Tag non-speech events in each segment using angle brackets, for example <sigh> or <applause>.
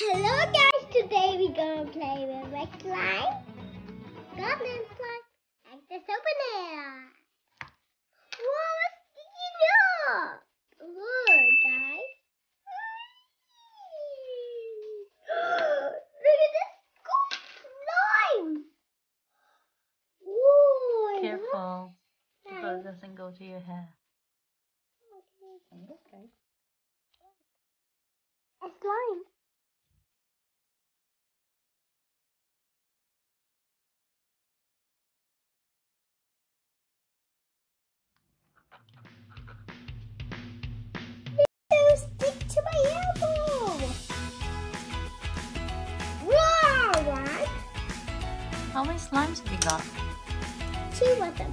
Hello guys, today we're gonna play with Red Slime, Goblin Slime, and this open air. Whoa, it's sticking up! Look guys. <gasps> Look at this gold slime! Whoa, Careful, so it doesn't go to your hair. Okay. Okay. A slime. How many slimes have you got? two of them.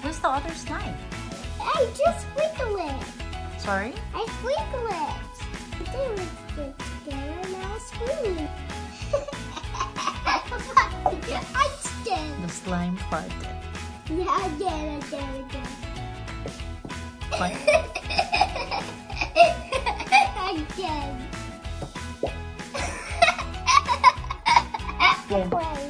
Where's the other slime? I just sprinkle it. Sorry? I sprinkle it. They would stick together and I'll scream. I did. The slime farted. Yeah, I did. I did. I did. What? <laughs> I did. Yeah.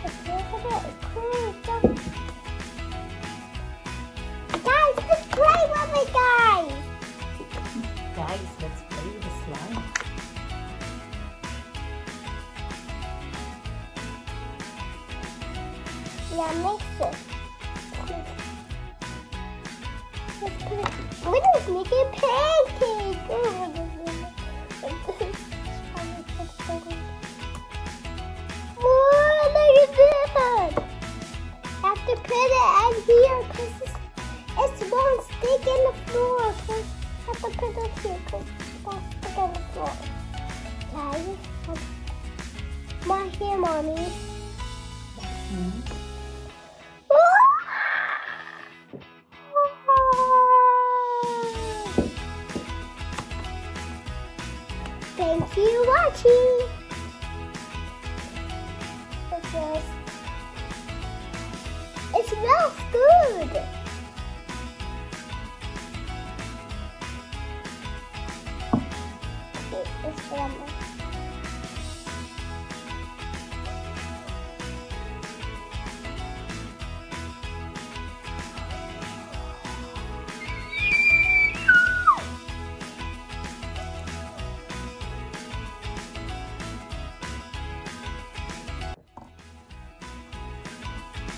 Guys, let's play with it, guys. Guys, let's play with the slime. Yeah, mix it. Let's put gonna make to put it here mommy. Hmm? Thank you watching. It says, it smells good. It's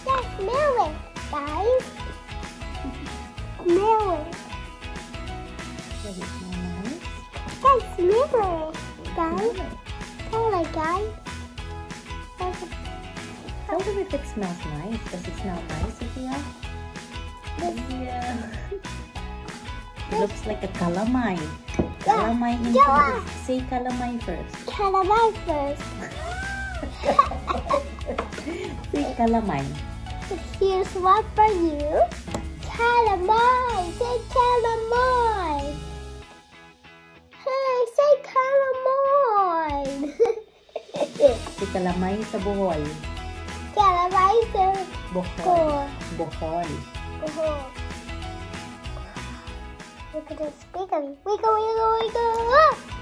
Yeah, smell it, guys. It, guys. It, guys. Guys, Tell if it smells nice. Does it smell nice, Sophia? Yeah. It looks like a calamine. Calamine in Yeah. English. Say calamine first. Calamine first. <laughs> Say calamine. Here's one for you. Calamine. quê? Porque ela mansa borrolha. Que ela vai ser... Borrolha. Borrolha. Borrolha. Look at this. Wiggle, wiggle, wiggle, wiggle. Ah!